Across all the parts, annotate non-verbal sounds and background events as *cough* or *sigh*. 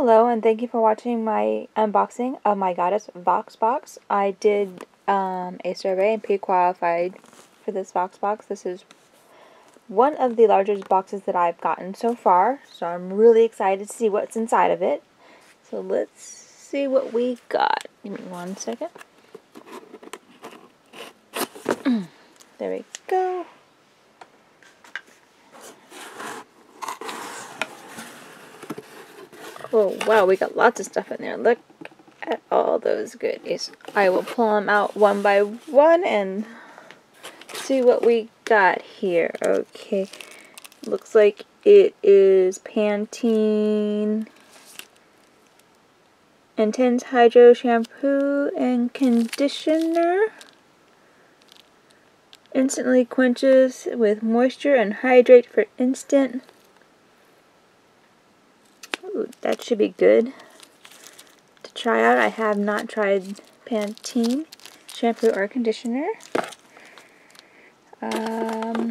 Hello and thank you for watching my unboxing of my Goddess Vox Box. I did um, a survey and pre-qualified for this Vox Box. This is one of the largest boxes that I've gotten so far, so I'm really excited to see what's inside of it. So let's see what we got. Give me one second. *clears throat* there we go. Oh wow, we got lots of stuff in there. Look at all those goodies. I will pull them out one by one and see what we got here. Okay, looks like it is Pantene Intense Hydro Shampoo and Conditioner. Instantly quenches with moisture and hydrate for instant That should be good to try out. I have not tried Pantene shampoo or conditioner. Um,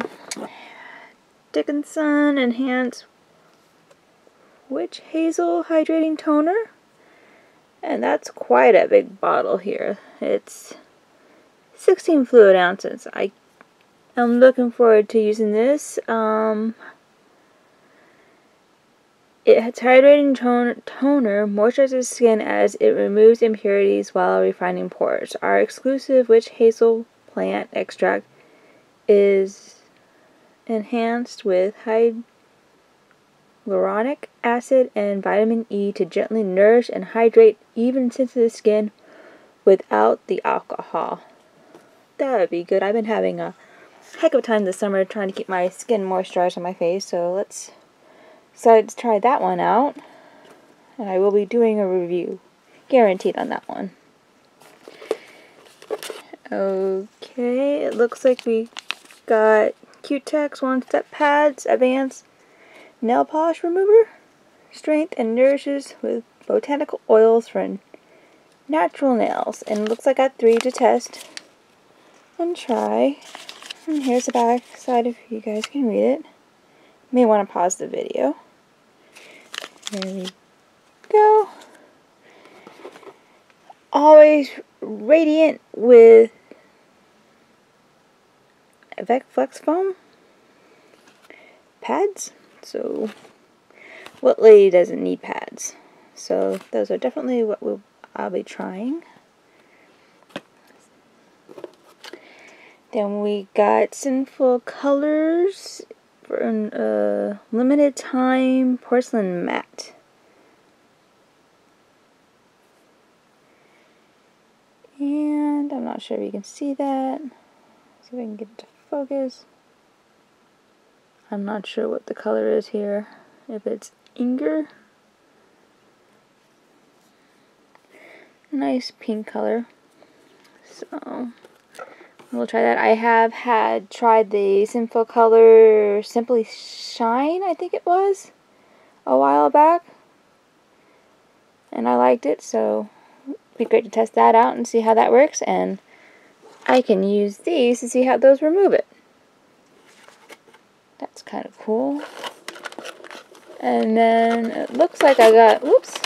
Dickinson Enhance Witch Hazel Hydrating Toner. And that's quite a big bottle here. It's 16 fluid ounces. I am looking forward to using this. Um, its hydrating toner moisturizes skin as it removes impurities while refining pores. Our exclusive witch hazel plant extract is enhanced with hyaluronic acid and vitamin E to gently nourish and hydrate even sensitive skin without the alcohol. That would be good. I've been having a heck of a time this summer trying to keep my skin moisturized on my face, so let's decided to try that one out. And I will be doing a review. Guaranteed on that one. Okay, it looks like we got Cutex One Step Pads Advanced Nail Polish Remover. Strength and nourishes with botanical oils for natural nails. And it looks like I got three to test and try. And here's the back side if you guys can read it. You may want to pause the video. There we go. Always radiant with Vec Flex Foam pads. So, what lady doesn't need pads? So, those are definitely what we'll, I'll be trying. Then we got Sinful Colors for a uh, limited time porcelain matte. And I'm not sure if you can see that. See if I can get it to focus. I'm not sure what the color is here. If it's Inger. Nice pink color. So We'll try that. I have had tried the Sinful Color Simply Shine, I think it was, a while back. And I liked it, so it'd be great to test that out and see how that works. And I can use these to see how those remove it. That's kind of cool. And then it looks like I got, whoops,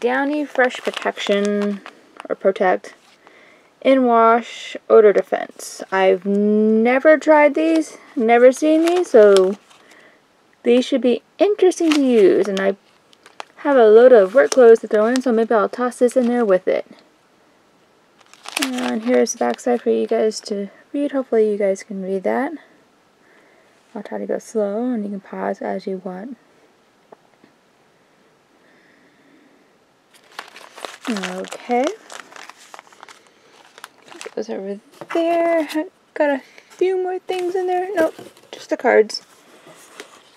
Downy Fresh Protection, or Protect in-wash odor defense. I've never tried these, never seen these, so these should be interesting to use. And I have a load of work clothes to throw in, so maybe I'll toss this in there with it. And here's the backside for you guys to read. Hopefully you guys can read that. I'll try to go slow, and you can pause as you want. Okay over there. Got a few more things in there. Nope, just the cards.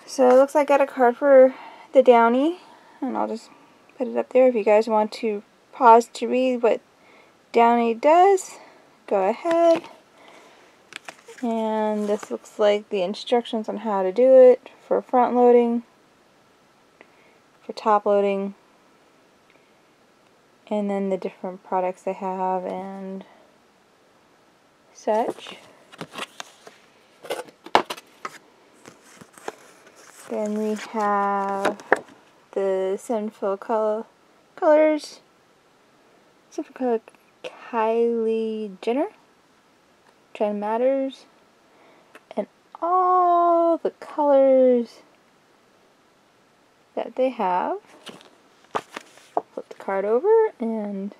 So it looks like I got a card for the Downy. And I'll just put it up there if you guys want to pause to read what Downy does. Go ahead. And this looks like the instructions on how to do it for front loading, for top loading, and then the different products they have and such. Then we have the Sinful color, colors. Sinful color Kylie Jenner. Trend Matters. And all the colors that they have. Flip the card over and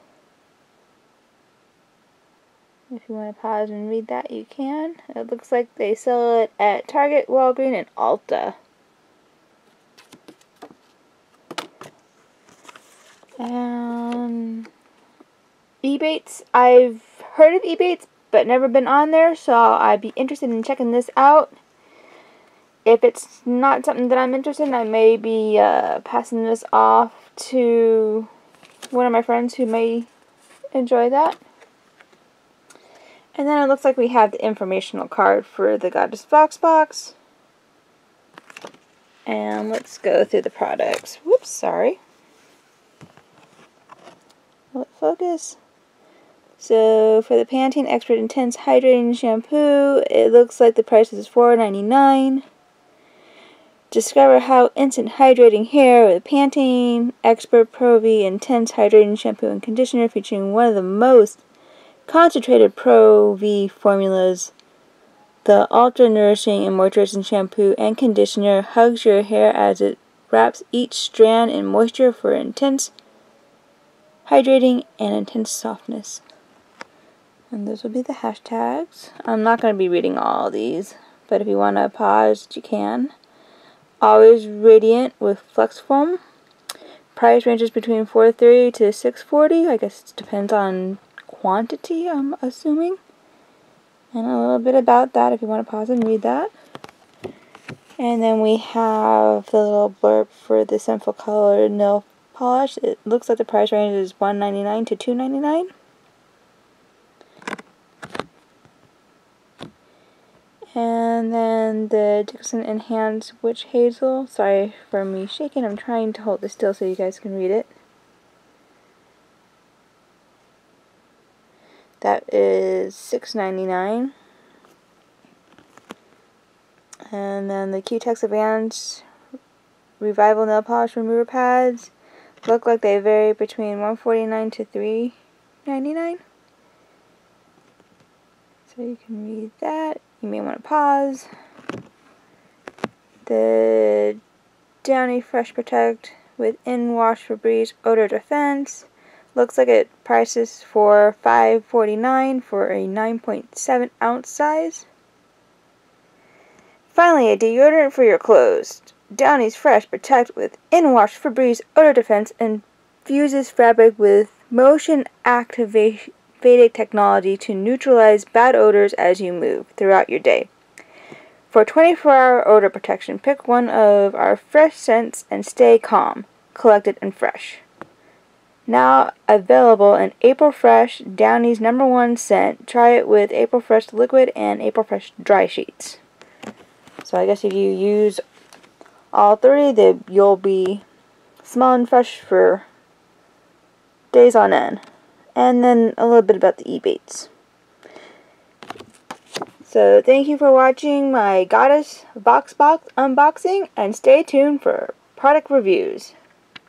if you want to pause and read that, you can. It looks like they sell it at Target, Walgreens, and Ulta. And Ebates, I've heard of Ebates, but never been on there, so I'd be interested in checking this out. If it's not something that I'm interested in, I may be uh, passing this off to one of my friends who may enjoy that. And then it looks like we have the informational card for the Goddess Vox box. And let's go through the products. Whoops, sorry. Let focus. So for the Pantene Expert Intense Hydrating Shampoo, it looks like the price is $4.99. Discover how instant hydrating hair with Pantene Expert Pro V Intense Hydrating Shampoo and Conditioner featuring one of the most Concentrated Pro V formulas. The ultra nourishing and moisturizing shampoo and conditioner hugs your hair as it wraps each strand in moisture for intense hydrating and intense softness. And those will be the hashtags. I'm not going to be reading all these, but if you want to pause, you can. Always Radiant with Flex Foam. Price ranges between 430 to 640. I guess it depends on quantity, I'm assuming. And a little bit about that if you want to pause and read that. And then we have the little blurb for the Sinful Color nail polish. It looks like the price range is $1.99 to $2.99. And then the Dixon Enhanced Witch Hazel. Sorry for me shaking. I'm trying to hold this still so you guys can read it. That is $6.99. And then the Cutex Advanced Revival Nail Polish Remover Pads look like they vary between 149 to $3.99. So you can read that. You may want to pause. The Downy Fresh Protect with In-Wash Febreze Odor Defense. Looks like it prices for $5.49 for a 9.7 ounce size. Finally, a deodorant for your clothes. Downy's Fresh Protect with In-Wash Febreze Odor Defense infuses fabric with motion activated technology to neutralize bad odors as you move throughout your day. For 24-hour odor protection, pick one of our fresh scents and stay calm, collected, and fresh. Now available in April Fresh, Downy's number one scent. Try it with April Fresh Liquid and April Fresh Dry Sheets. So I guess if you use all three, then you'll be smelling fresh for days on end. And then a little bit about the Ebates. So thank you for watching my Goddess Vox Box unboxing and stay tuned for product reviews.